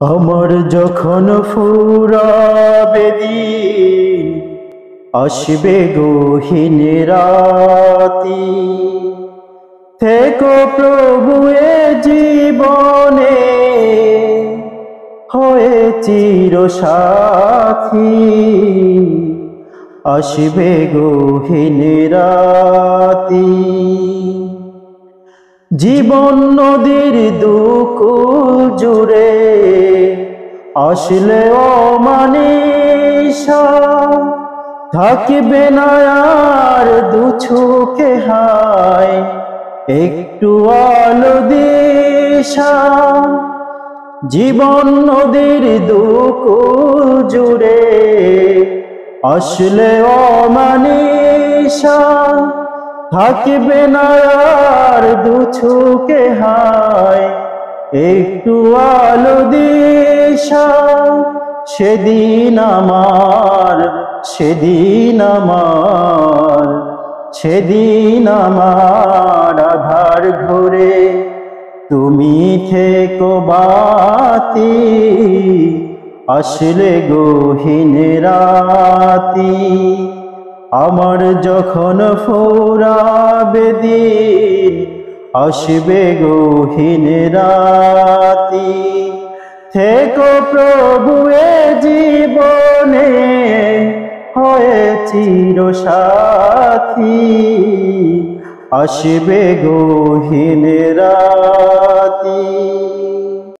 আমার যখন ফুরাবে দিন, আসবে গহীন রাতি। থেকো প্রভু এ জীবনে, হয়ে চির সাথী আসবে গহীন রাতি। জীবন নদীর দুকুল জুড়ে আসলে অমানিসা থাকবে না আর দুছুকে হায় একটু আলো দিশা জীবন নদীর দুকুল জুড়ে। আসলে অমানিসা থাকবে না আর দুছুকে হায় একটু আলো দিশা সেদিন আমার সেদিন আমার সেদিন আমার আধার ঘরে। তুমি থেকো বাতি, আসলে গহীন রাতি। আমার যখন ফোরাবে দিন, আসবে গহীন রাতি। থেকো প্রভু এ জীবনে হয়ে চির সাথী আসবে গহীন